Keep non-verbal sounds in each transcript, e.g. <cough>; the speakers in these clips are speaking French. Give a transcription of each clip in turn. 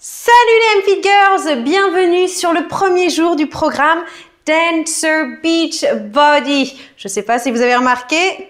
Salut les MFit Girls, bienvenue sur le premier jour du programme Dancer Beach Body. Je ne sais pas si vous avez remarqué,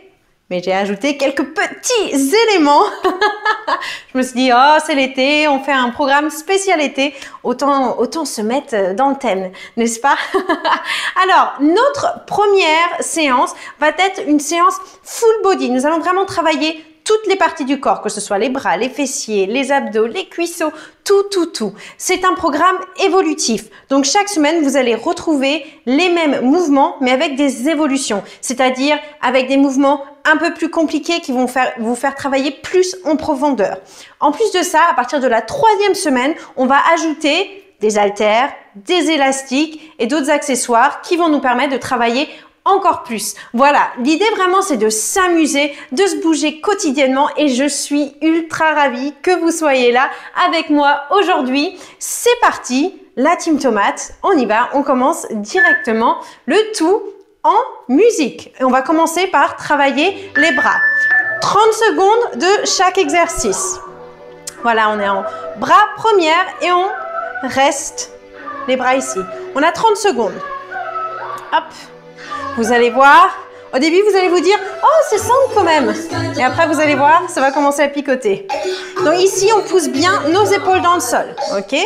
mais j'ai ajouté quelques petits éléments. <laughs> je me suis dit, oh, c'est l'été, on fait un programme spécial été, autant, autant se mettre dans le thème, n'est-ce pas? <laughs> Alors, notre première séance va être une séance full body. Nous allons vraiment travailler toutes les parties du corps, que ce soit les bras, les fessiers, les abdos, les cuisseaux, tout, tout, tout. C'est un programme évolutif. Donc chaque semaine, vous allez retrouver les mêmes mouvements, mais avec des évolutions. C'est-à-dire avec des mouvements un peu plus compliqués qui vont vous faire travailler plus en profondeur. En plus de ça, à partir de la troisième semaine, on va ajouter des haltères, des élastiques et d'autres accessoires qui vont nous permettre de travailler encore plus. Voilà, l'idée vraiment c'est de s'amuser, de se bouger quotidiennement et je suis ultra ravie que vous soyez là avec moi aujourd'hui. C'est parti, la team tomate, on y va, on commence directement le tout en musique. on va commencer par travailler les bras. 30 secondes de chaque exercice. Voilà, on est en bras première et on reste les bras ici. On a 30 secondes. Hop, vous allez voir, au début, vous allez vous dire « Oh, c'est simple quand même !» Et après, vous allez voir, ça va commencer à picoter. Donc ici, on pousse bien nos épaules dans le sol. OK?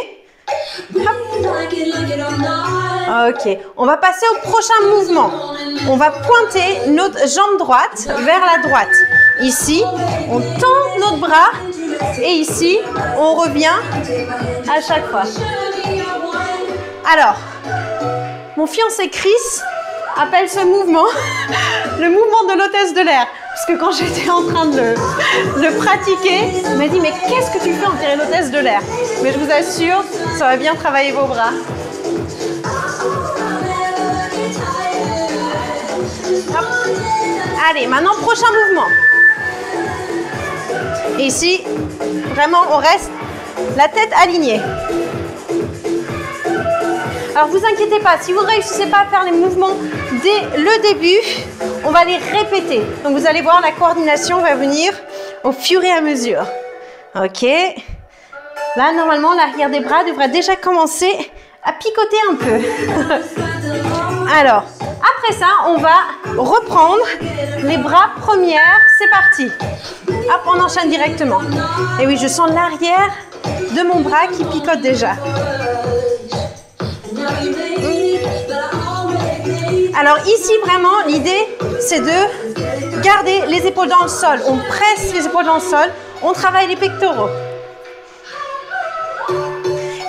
Ok, on va passer au prochain mouvement. On va pointer notre jambe droite vers la droite. Ici, on tend notre bras et ici, on revient à chaque fois. Alors, mon fiancé Chris appelle ce mouvement <laughs> le mouvement de l'hôtesse de l'air. Parce que quand j'étais en train de le, pratiquer, il m'a dit Mais qu'est-ce que tu fais en tirant l'hôtesse de l'air? Mais je vous assure, ça va bien travailler vos bras. Allez, maintenant, prochain mouvement. ici, vraiment, on reste la tête alignée. Alors vous inquiétez pas, si vous réussissez pas à faire les mouvements dès le début, on va les répéter. Donc vous allez voir, la coordination va venir au fur et à mesure. Ok. Là, normalement, l'arrière des bras devrait déjà commencer à picoter un peu. <laughs> Alors, après ça, on va reprendre les bras première. C'est parti. Hop, on enchaîne directement. Et oui, je sens l'arrière de mon bras qui picote déjà. Alors ici, vraiment, l'idée, c'est de garder les épaules dans le sol. On presse les épaules dans le sol, on travaille les pectoraux.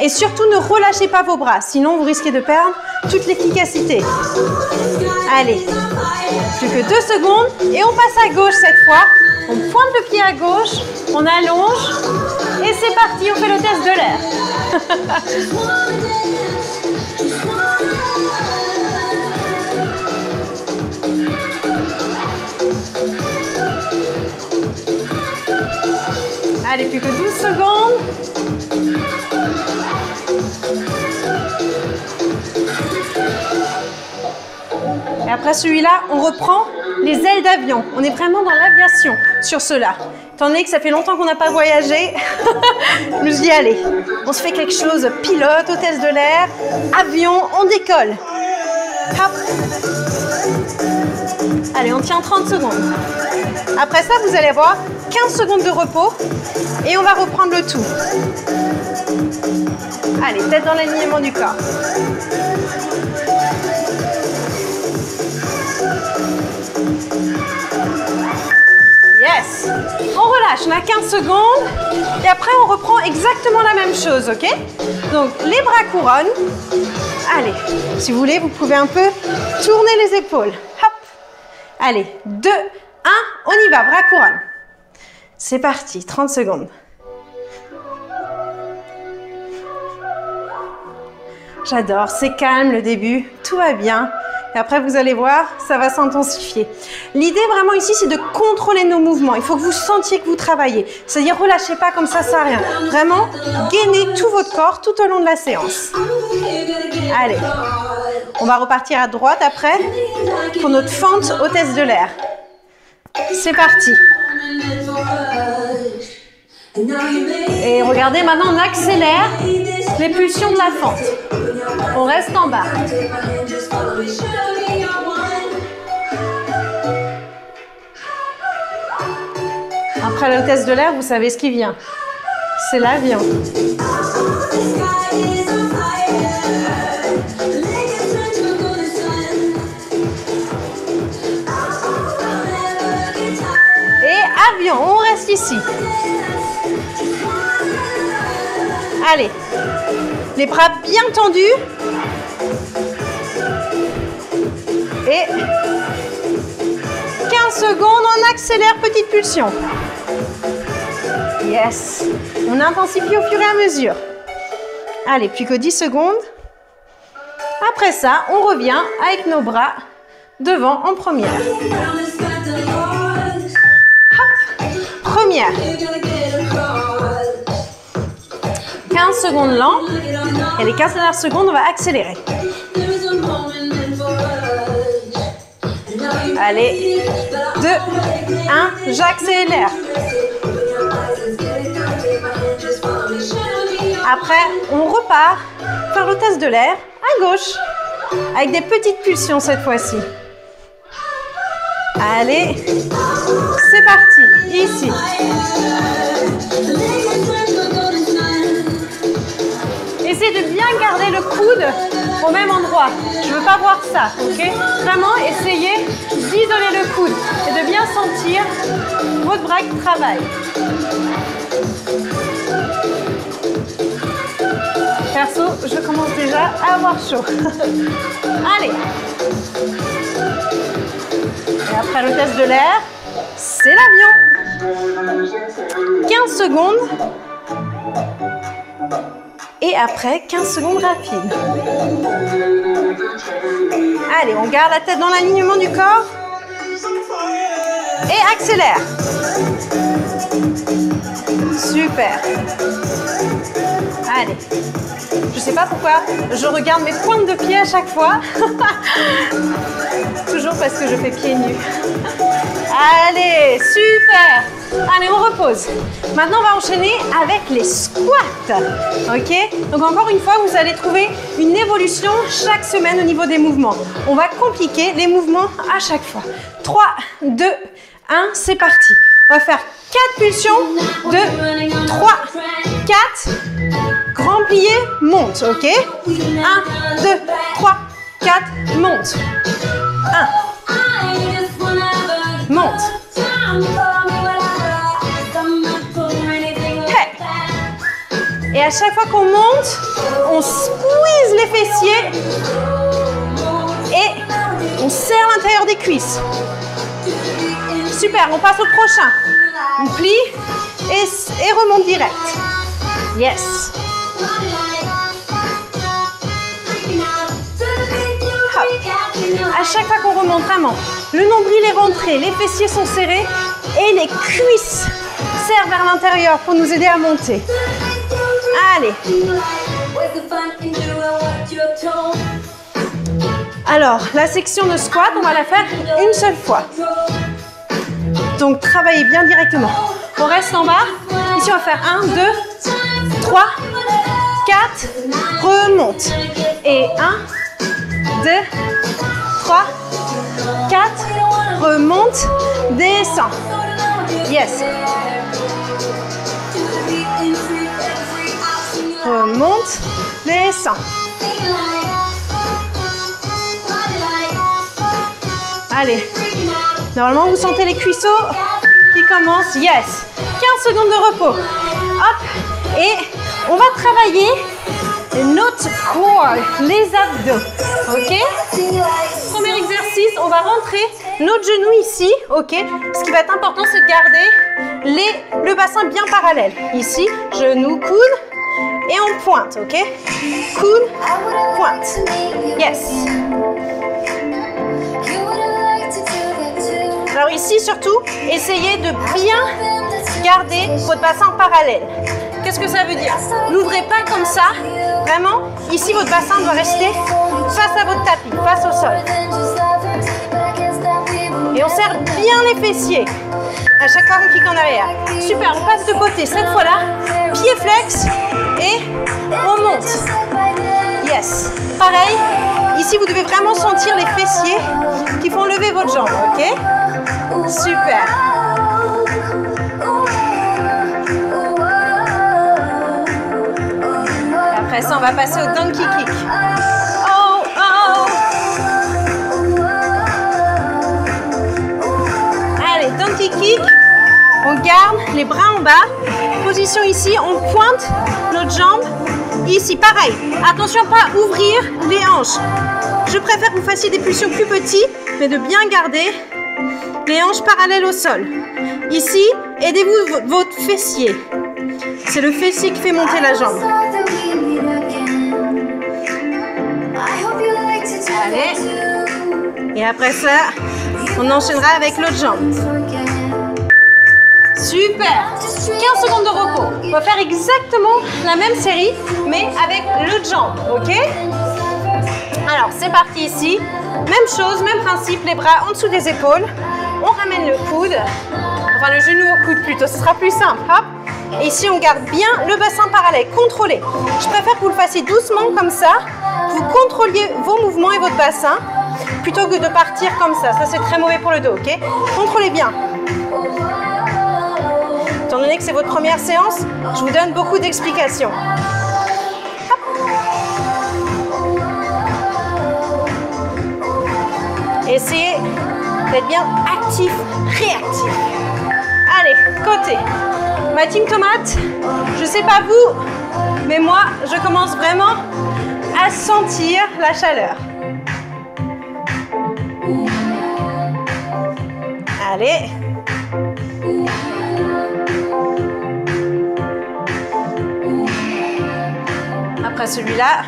Et surtout, ne relâchez pas vos bras, sinon vous risquez de perdre toute l'efficacité. Allez, plus que deux secondes et on passe à gauche cette fois. On pointe le pied à gauche, on allonge et c'est parti, on fait l'hôtesse de l'air. <laughs> plus que 12 secondes. Et après celui-là, on reprend les ailes d'avion. On est vraiment dans l'aviation sur cela. Étant donné que ça fait longtemps qu'on n'a pas voyagé, <laughs> je me suis dit, allez, on se fait quelque chose, pilote, hôtesse de l'air, avion, on décolle. Hop. Allez, on tient 30 secondes. Après ça, vous allez avoir 15 secondes de repos et on va reprendre le tout. Allez, tête dans l'alignement du corps. Yes On relâche, on a 15 secondes et après on reprend exactement la même chose, ok? Donc les bras couronnes. Allez, si vous voulez, vous pouvez un peu tourner les épaules. Hop Allez, 2, 1, on y va, bras couronne. C'est parti, 30 secondes. J'adore, c'est calme le début, tout va bien. Et après, vous allez voir, ça va s'intensifier. L'idée vraiment ici, c'est de contrôler nos mouvements. Il faut que vous sentiez que vous travaillez. C'est-à-dire, relâchez pas comme ça, ça rien. Vraiment, gainez tout votre corps tout au long de la séance. Allez, on va repartir à droite après pour notre fente hôtesse de l'air. C'est parti. Et regardez, maintenant on accélère les pulsions de la fente. On reste en bas. Après l'hôtesse de l'air, vous savez ce qui vient. C'est l'avion. Allez, les bras bien tendus. Et 15 secondes, on accélère, petite pulsion. Yes. On intensifie au fur et à mesure. Allez, plus que 10 secondes. Après ça, on revient avec nos bras devant en première. Première. 15 secondes lent. Et les 15 dernières secondes, on va accélérer. Allez, 2, 1, j'accélère. Après, on repart faire le test de l'air à gauche, avec des petites pulsions cette fois-ci. Allez, c'est parti, ici. Essayez de bien garder le coude au même endroit. Je ne veux pas voir ça, ok? Vraiment, essayez d'isoler le coude et de bien sentir votre bras qui travaille. Perso, je commence déjà à avoir chaud. <laughs> Allez Et après le test de l'air, c'est l'avion 15 secondes et après 15 secondes rapides. Allez, on garde la tête dans l'alignement du corps et accélère. Super. Allez. Je sais pas pourquoi je regarde mes pointes de pied à chaque fois. <laughs> Toujours parce que je fais pieds nus. Allez, super. Allez, on repose. Maintenant, on va enchaîner avec les squats. Ok? Donc encore une fois, vous allez trouver une évolution chaque semaine au niveau des mouvements. On va compliquer les mouvements à chaque fois. 3, 2, 1, c'est parti. On va faire 4 pulsions. 2, 3, 4. Grand plié, monte, ok? 1, 2, 3, 4, monte. 1. Monte. Hey. Et à chaque fois qu'on monte, on squeeze les fessiers et on serre l'intérieur des cuisses. Super, on passe au prochain. On plie et, et remonte direct. Yes. À chaque fois qu'on remonte vraiment, le nombril est rentré, les fessiers sont serrés et les cuisses serrent vers l'intérieur pour nous aider à monter. Allez. Alors, la section de squat, on va la faire une seule fois. Donc, travaillez bien directement. On reste en bas. Ici, on va faire 1, 2, 3, 4, remonte. Et 1, 2, 3, 4, remonte, descend. Yes. Remonte, descend. Allez. Normalement, vous sentez les cuisseaux qui commencent. Yes. 15 secondes de repos. Hop. Et on va travailler notre corps, les abdos. Ok? On va rentrer notre genou ici. Ok Ce qui va être important, c'est de garder les, le bassin bien parallèle. Ici, genou, coude. Et on pointe, ok Coude, pointe. Yes. Alors ici, surtout, essayez de bien garder votre bassin parallèle. Qu'est-ce que ça veut dire N'ouvrez pas comme ça. Vraiment, ici, votre bassin doit rester face à votre tapis, face au sol. Et on serre bien les fessiers. À chaque fois, on clique en arrière. Super, on passe de côté. Cette fois-là, pied flex et on monte. Yes. Pareil, ici, vous devez vraiment sentir les fessiers qui font lever votre jambe, ok? Super. Va passer au donkey kick. Oh, oh. Allez, donkey kick. On garde les bras en bas. Position ici, on pointe notre jambe. Ici, pareil. Attention, pas ouvrir les hanches. Je préfère que vous fassiez des pulsions plus petites, mais de bien garder les hanches parallèles au sol. Ici, aidez-vous votre fessier. C'est le fessier qui fait monter la jambe. Allez. Et après ça, on enchaînera avec l'autre jambe. Super 15 secondes de repos. On va faire exactement la même série, mais avec l'autre jambe, ok? Alors, c'est parti ici. Même chose, même principe, les bras en dessous des épaules. On ramène le coude, enfin le genou au coude plutôt, ce sera plus simple. Hop et ici, on garde bien le bassin parallèle, contrôlez. Je préfère que vous le fassiez doucement comme ça, vous contrôliez vos mouvements et votre bassin, plutôt que de partir comme ça. Ça, c'est très mauvais pour le dos, ok? Contrôlez bien. Étant donné que c'est votre première séance, je vous donne beaucoup d'explications. Essayez d'être bien actif, réactif. Allez, côté. Ma team tomate, je sais pas vous, mais moi, je commence vraiment à sentir la chaleur. Allez. Après celui-là,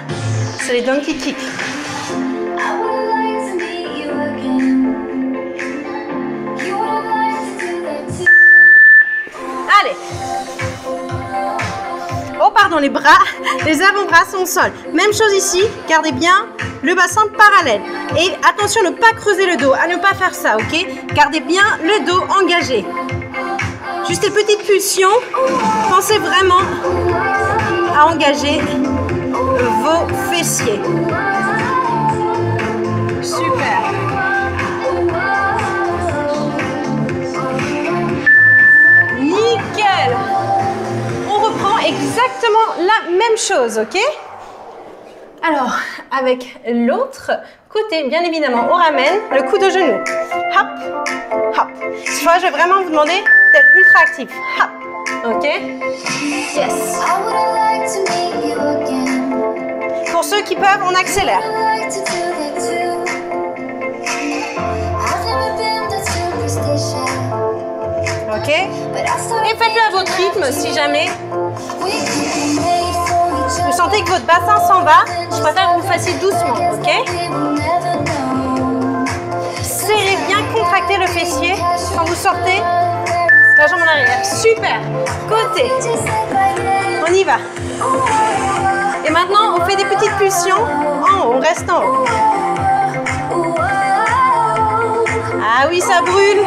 c'est les donkey kicks. Oh pardon, les bras, les avant-bras sont au sol. Même chose ici, gardez bien le bassin parallèle. Et attention ne pas creuser le dos, à ne pas faire ça, ok? Gardez bien le dos engagé. Juste des petites pulsions. Pensez vraiment à engager vos fessiers. Super. On reprend exactement la même chose, ok? Alors, avec l'autre côté, bien évidemment, on ramène le coude au genou. Hop, hop. Cette fois, je vais vraiment vous demander d'être ultra actif. Hop. Ok? Yes. Pour ceux qui peuvent, on accélère. Ok? Et faites-le à votre rythme si jamais vous sentez que votre bassin s'en va? Je préfère que vous le fassiez doucement. Ok? Serrez bien, contractez le fessier quand vous sortez la jambe en arrière. Super. Côté. On y va. Et maintenant, on fait des petites pulsions en haut. On reste en haut. Ah oui, ça brûle.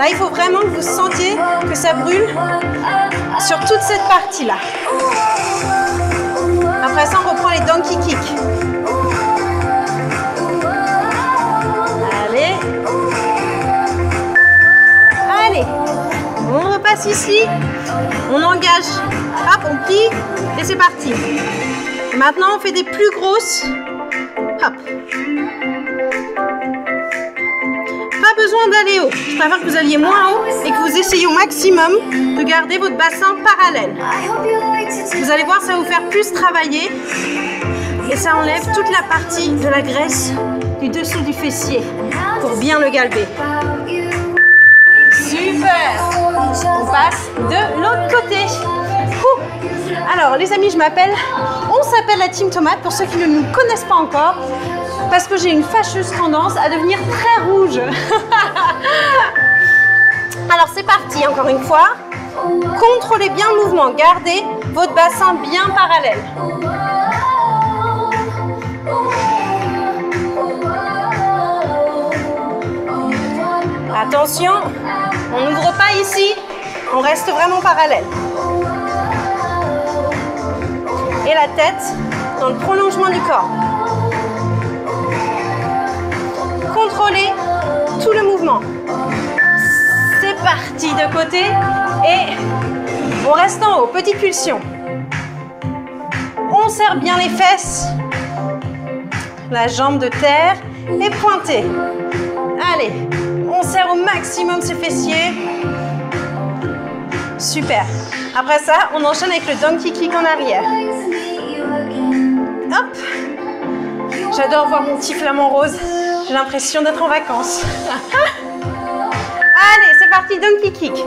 Là, il faut vraiment que vous sentiez que ça brûle sur toute cette partie-là. Après ça, on reprend les donkey kicks. Allez. Allez. On repasse ici. On engage. Hop, on plie. Et c'est parti. Maintenant, on fait des plus grosses. D'aller haut. Je préfère que vous alliez moins haut et que vous essayiez au maximum de garder votre bassin parallèle. Vous allez voir, ça va vous faire plus travailler et ça enlève toute la partie de la graisse du dessous du fessier pour bien le galber. Super On passe de l'autre côté. Alors, les amis, je m'appelle, on s'appelle la Team Tomate pour ceux qui ne nous connaissent pas encore, parce que j'ai une fâcheuse tendance à devenir très rouge. <laughs> Alors, c'est parti, encore une fois. Contrôlez bien le mouvement, gardez votre bassin bien parallèle. Attention, on n'ouvre pas ici, on reste vraiment parallèle. Et la tête dans le prolongement du corps. Contrôlez tout le mouvement. C'est parti de côté et on reste en haut, petite pulsion. On serre bien les fesses. La jambe de terre est pointée. Allez, on serre au maximum ses fessiers. Super. Après ça, on enchaîne avec le donkey kick en arrière. Hop. J'adore voir mon petit flamant rose. J'ai l'impression d'être en vacances. <laughs> C'est parti, donkey kick.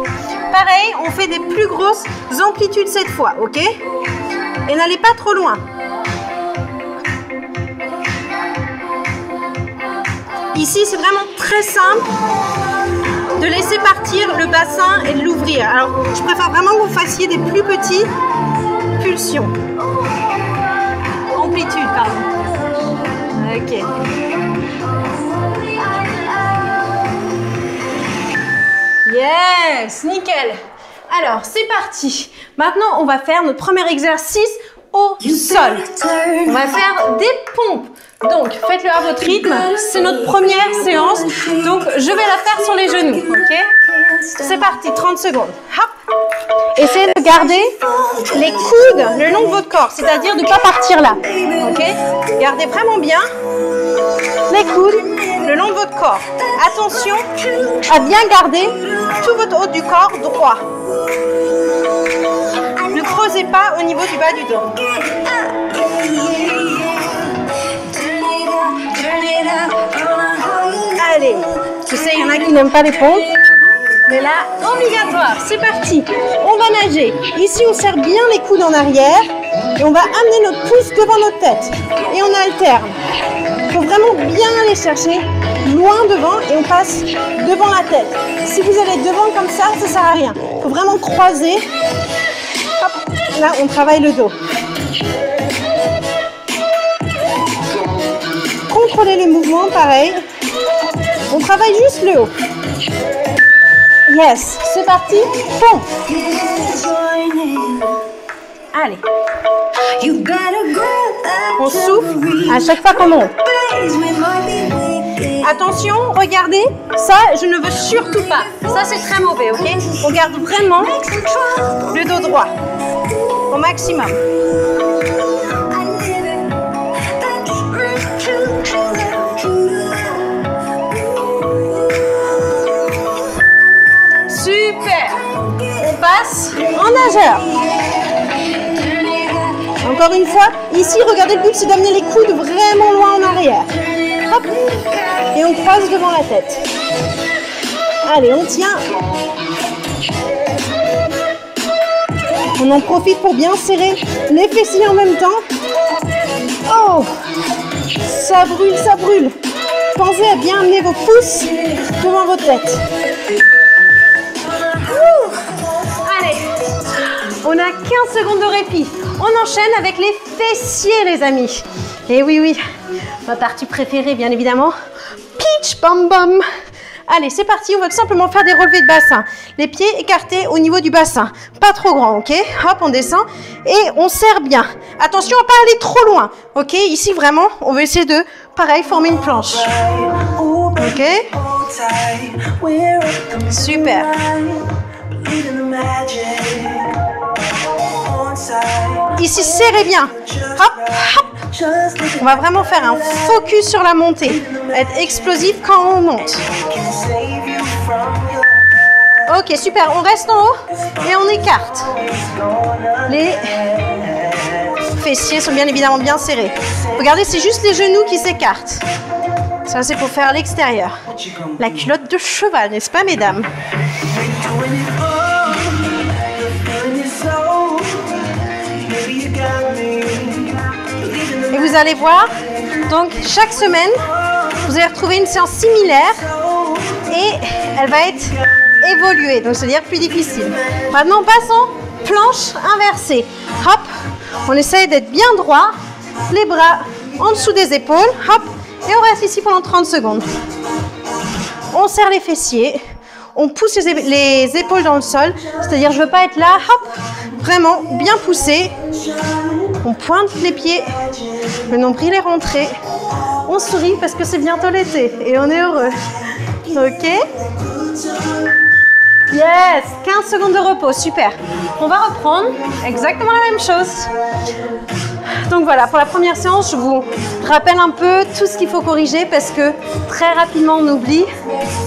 Pareil, on fait des plus grosses amplitudes cette fois, ok? Et n'allez pas trop loin. Ici, c'est vraiment très simple de laisser partir le bassin et de l'ouvrir. Alors, je préfère vraiment que vous fassiez des plus petits pulsions. Amplitude, pardon. Ok. Yes, nickel. Alors, c'est parti. Maintenant, on va faire notre premier exercice au sol. On va faire des pompes. Donc, faites-le à votre rythme. C'est notre première séance. Donc, je vais la faire sur les genoux. Ok? C'est parti, 30 secondes. Hop. Essayez de garder les coudes le long de votre corps, c'est-à-dire de ne pas partir là. Ok? Gardez vraiment bien les coudes le long de votre corps. Attention à bien garder tout votre haut du corps droit. Ne creusez pas au niveau du bas du dos. Allez, je sais, il y en a qui n'aiment pas les pompes. Mais là, obligatoire, c'est parti. On va nager. Ici, on serre bien les coudes en arrière et on va amener notre pouce devant notre tête. Et on alterne. Vraiment bien aller chercher loin devant et on passe devant la tête. Si vous allez devant comme ça, ça sert à rien. Il faut vraiment croiser. Là, on travaille le dos. Contrôlez les mouvements, pareil. On travaille juste le haut. Yes, c'est parti. Bon. Allez. On souffle à chaque fois qu'on monte. Attention, regardez, ça je ne veux surtout pas. Ça c'est très mauvais, ok? On garde vraiment le dos droit au maximum. Super On passe en nageur. Encore une fois, ici, regardez, le but c'est d'amener les coudes vraiment loin en arrière. Hop Et on croise devant la tête. Allez, on tient. On en profite pour bien serrer les fessiers en même temps. Oh Ça brûle, ça brûle. Pensez à bien amener vos pouces devant votre tête. Allez, on a 15 secondes de répit. On enchaîne avec les fessiers, les amis. Et oui, oui, ma partie préférée, bien évidemment. Peach bam bam. Allez, c'est parti, on va simplement faire des relevés de bassin. Les pieds écartés au niveau du bassin. Pas trop grand, ok? Hop, on descend et on serre bien. Attention à pas aller trop loin, ok? Ici, vraiment, on veut essayer de, pareil, former une planche. Ok? Super. Ici, serrez bien. Hop, hop. On va vraiment faire un focus sur la montée. Être explosif quand on monte. Ok, super. On reste en haut et on écarte. Les fessiers sont bien évidemment bien serrés. Regardez, c'est juste les genoux qui s'écartent. Ça, c'est pour faire l'extérieur. La culotte de cheval, n'est-ce pas, mesdames? Et vous allez voir, donc chaque semaine, vous allez retrouver une séance similaire et elle va être évoluée, donc c'est-à-dire plus difficile. Maintenant, passons planche inversée. Hop, on essaye d'être bien droit, les bras en dessous des épaules, hop, et on reste ici pendant 30 secondes. On serre les fessiers, on pousse les, épaules dans le sol. C'est-à-dire, je veux pas être là, hop, vraiment bien poussé. On pointe les pieds, le nombril est rentré. On sourit parce que c'est bientôt l'été et on est heureux. Ok? Yes 15 secondes de repos, super. On va reprendre exactement la même chose. Donc voilà, pour la première séance, je vous rappelle un peu tout ce qu'il faut corriger parce que très rapidement on oublie.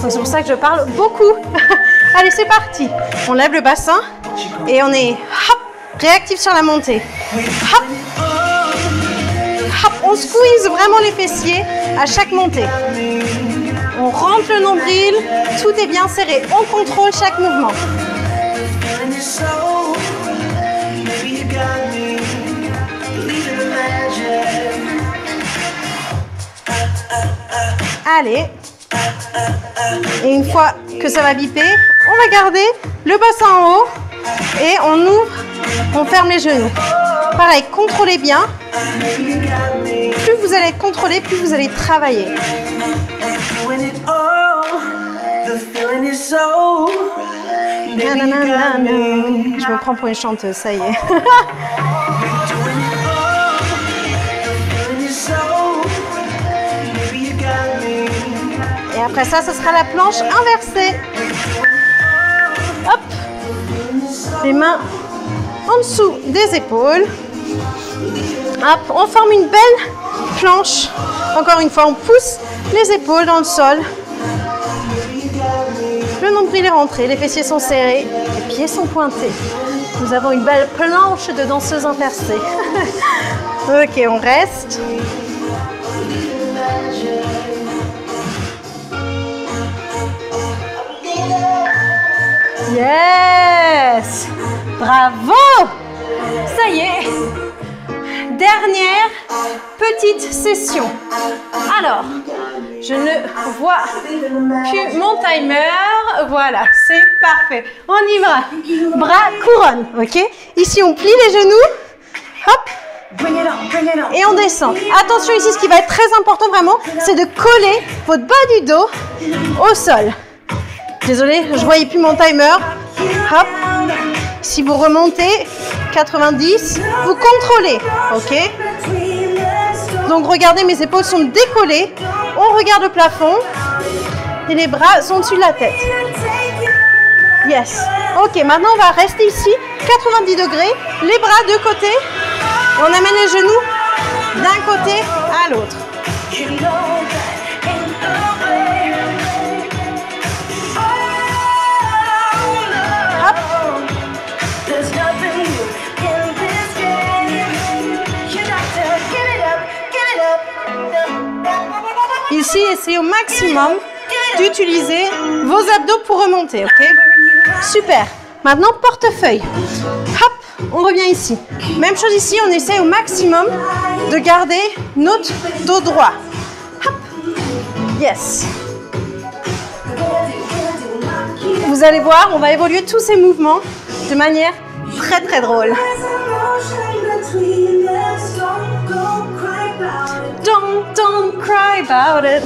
c'est pour ça que je parle beaucoup. <laughs> Allez, c'est parti. On lève le bassin et on est hop, réactif sur la montée. Hop, hop, on squeeze vraiment les fessiers à chaque montée. On rentre le nombril, tout est bien serré. On contrôle chaque mouvement. Allez. Et une fois que ça va biper, on va garder le bassin en haut et on ouvre, on ferme les genoux. Pareil, contrôlez bien. Plus vous allez être contrôlé, plus vous allez travailler. Je me prends pour une chanteuse, ça y est. Et après ça, ce sera la planche inversée. Les mains en dessous des épaules. Hop, on forme une belle planche. Encore une fois, on pousse les épaules dans le sol. Le nombril est rentré, les fessiers sont serrés, les pieds sont pointés. Nous avons une belle planche de danseuse inversée. <laughs> ok, on reste. Bravo Ça y est Dernière petite session. Alors, je ne vois plus mon timer. Voilà, c'est parfait. On y va. Bras couronne, ok? Ici, on plie les genoux. Hop. Et on descend. Attention ici, ce qui va être très important vraiment, c'est de coller votre bas du dos au sol. Désolée, je voyais plus mon timer. Hop. Si vous remontez 90, vous contrôlez. OK Donc regardez, mes épaules sont décollées. On regarde le plafond. Et les bras sont dessus de la tête. Yes. Ok, maintenant on va rester ici, 90 degrés, les bras de côté. On amène les genoux d'un côté à l'autre. Essayez au maximum d'utiliser vos abdos pour remonter, ok? Super. Maintenant, portefeuille. Hop, on revient ici. Même chose ici, on essaie au maximum de garder notre dos droit. Hop. Yes. Vous allez voir, on va évoluer tous ces mouvements de manière très très drôle. Don't, don't cry about it.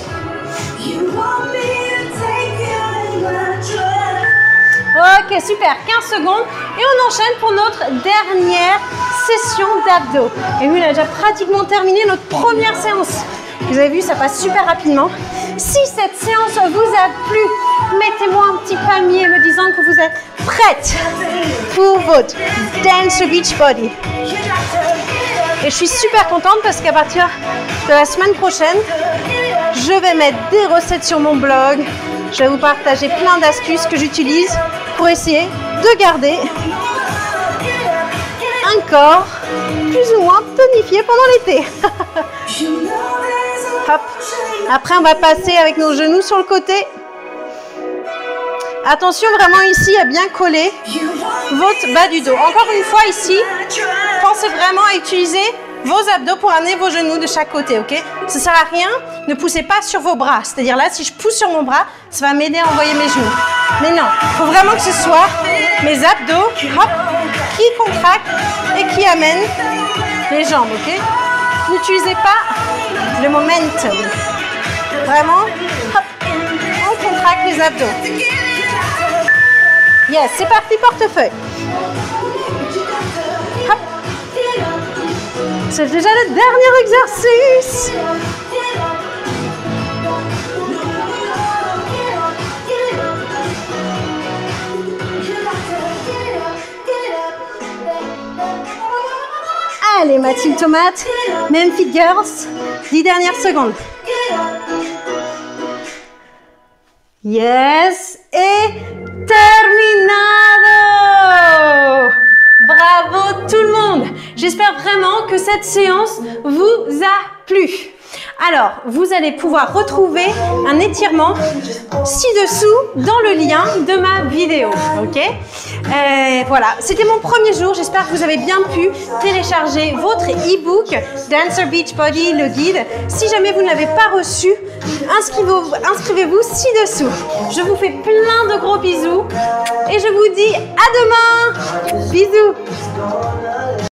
Ok, super, 15 secondes. Et on enchaîne pour notre dernière session d'abdos. Et oui, on a déjà pratiquement terminé notre première séance. Vous avez vu, ça passe super rapidement. Si cette séance vous a plu, mettez-moi un petit palmier me disant que vous êtes prête pour votre Dance Beach Body. Et je suis super contente parce qu'à partir de la semaine prochaine, je vais mettre des recettes sur mon blog. Je vais vous partager plein d'astuces que j'utilise pour essayer de garder un corps plus ou moins tonifié pendant l'été. <laughs> Après, on va passer avec nos genoux sur le côté. Attention vraiment ici à bien coller votre bas du dos. Encore une fois ici, pensez vraiment à utiliser vos abdos pour amener vos genoux de chaque côté, ok? Ça sert à rien, ne poussez pas sur vos bras. C'est-à-dire là, si je pousse sur mon bras, ça va m'aider à envoyer mes genoux. Mais non, il faut vraiment que ce soit mes abdos, qui contractent et qui amènent les jambes, ok? N'utilisez pas le momentum. Vraiment, hop, on contracte les abdos. Yes, c'est parti, portefeuille. C'est déjà le dernier exercice. Allez, Mathilde Tomate, même fit girls, 10 dernières secondes. Yes, et terminado Bravo tout le monde J'espère vraiment que cette séance vous a plu. Alors, vous allez pouvoir retrouver un étirement ci-dessous dans le lien de ma vidéo. Ok euh, Voilà, c'était mon premier jour. J'espère que vous avez bien pu télécharger votre e-book Dancer Beach Body, le guide. Si jamais vous ne l'avez pas reçu, inscrivez-vous ci-dessous. Je vous fais plein de gros bisous et je vous dis à demain. Bisous.